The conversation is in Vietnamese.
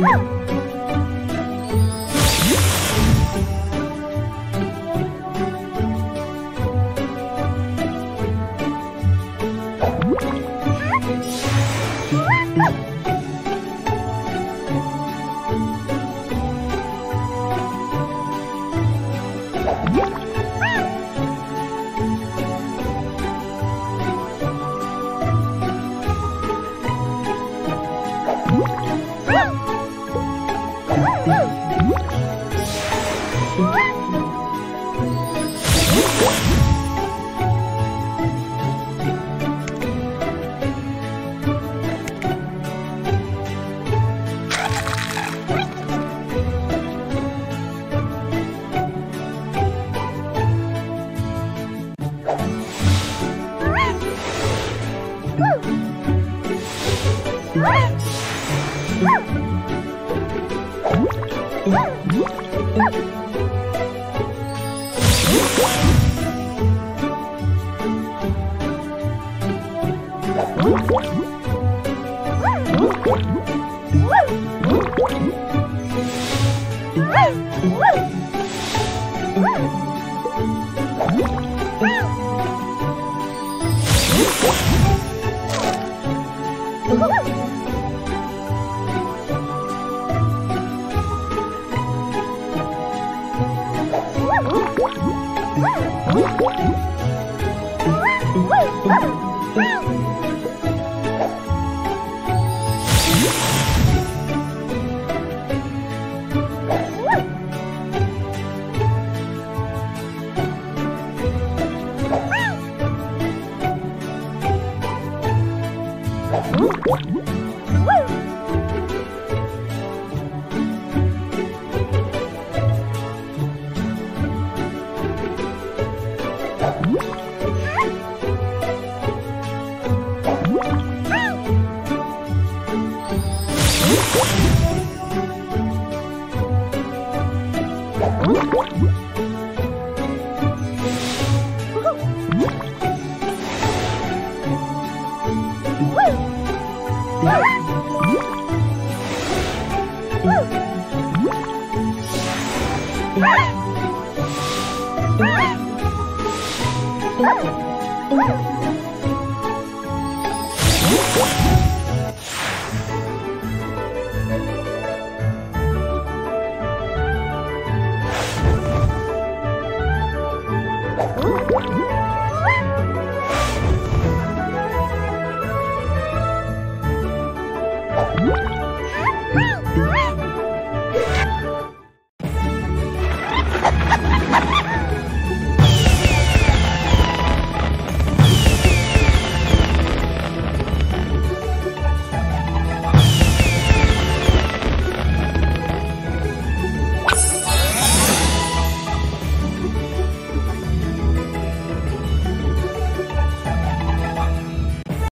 Yeah. Woo! Woo! Woo! Música